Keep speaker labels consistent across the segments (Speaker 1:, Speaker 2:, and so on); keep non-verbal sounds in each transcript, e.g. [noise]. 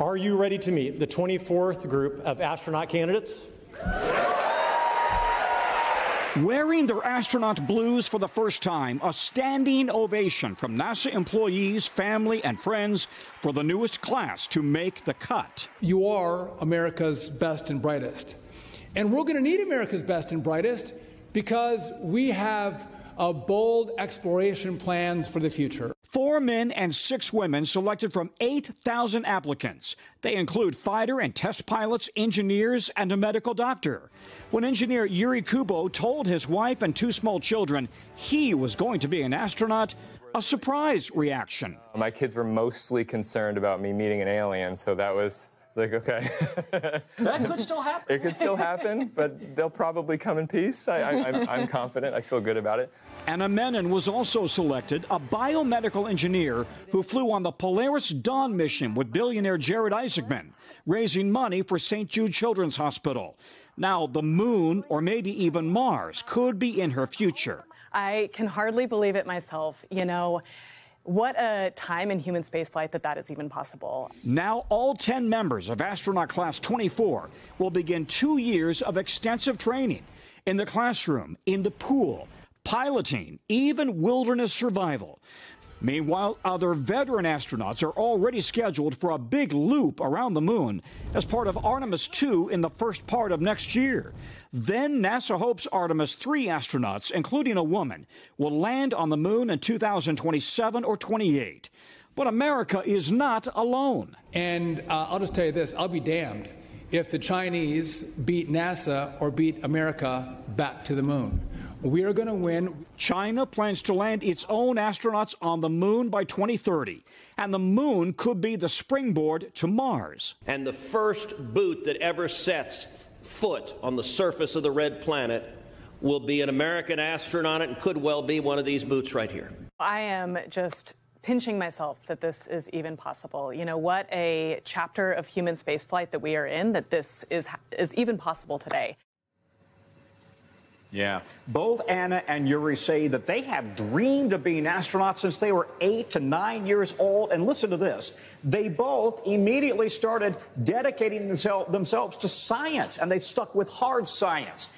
Speaker 1: Are you ready to meet the 24th group of astronaut candidates?
Speaker 2: Wearing their astronaut blues for the first time, a standing ovation from NASA employees, family, and friends for the newest class to make the cut.
Speaker 3: You are America's best and brightest. And we're going to need America's best and brightest because we have uh, bold exploration plans for the future.
Speaker 2: Four men and six women selected from 8,000 applicants. They include fighter and test pilots, engineers, and a medical doctor. When engineer Yuri Kubo told his wife and two small children he was going to be an astronaut, a surprise reaction.
Speaker 4: My kids were mostly concerned about me meeting an alien, so that was like, okay. [laughs]
Speaker 2: that could still happen.
Speaker 4: It could still happen, but they'll probably come in peace. I, am confident. I feel good about it.
Speaker 2: Anna Menon was also selected, a biomedical engineer who flew on the Polaris Dawn mission with billionaire Jared Isaacman, raising money for St. Jude Children's Hospital. Now, the moon, or maybe even Mars, could be in her future.
Speaker 5: I can hardly believe it myself. You know, what a time in human spaceflight that that is even possible.
Speaker 2: Now, all 10 members of astronaut class 24 will begin two years of extensive training in the classroom, in the pool, piloting, even wilderness survival. Meanwhile, other veteran astronauts are already scheduled for a big loop around the moon as part of Artemis 2 in the first part of next year. Then NASA hopes Artemis 3 astronauts, including a woman, will land on the moon in 2027 or 28. But America is not alone.
Speaker 3: And uh, I'll just tell you this I'll be damned if the Chinese beat NASA or beat America back to the moon. We are going to win.
Speaker 2: China plans to land its own astronauts on the moon by 2030, and the moon could be the springboard to Mars.
Speaker 6: And the first boot that ever sets foot on the surface of the red planet will be an American astronaut and could well be one of these boots right here.
Speaker 5: I am just pinching myself that this is even possible. You know, what a chapter of human spaceflight that we are in, that this is, is even possible today.
Speaker 2: Yeah. Both Anna and Yuri say that they have dreamed of being astronauts since they were eight to nine years old. And listen to this. They both immediately started dedicating themselves to science, and they stuck with hard science.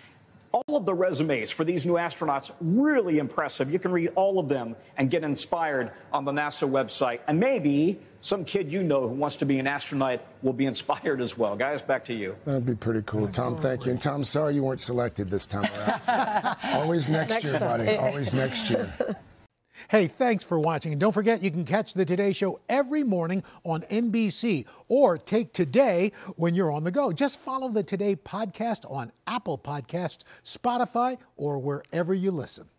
Speaker 2: All of the resumes for these new astronauts really impressive. You can read all of them and get inspired on the NASA website. And maybe some kid you know who wants to be an astronaut will be [laughs] inspired as well. Guys, back to you.
Speaker 7: That'd be pretty cool. Tom, thank you. And Tom, sorry you weren't selected this time around. [laughs] Always next, next year, buddy. Always next year. [laughs]
Speaker 8: Hey, thanks for watching. And don't forget, you can catch The Today Show every morning on NBC or take Today when you're on the go. Just follow The Today podcast on Apple Podcasts, Spotify, or wherever you listen.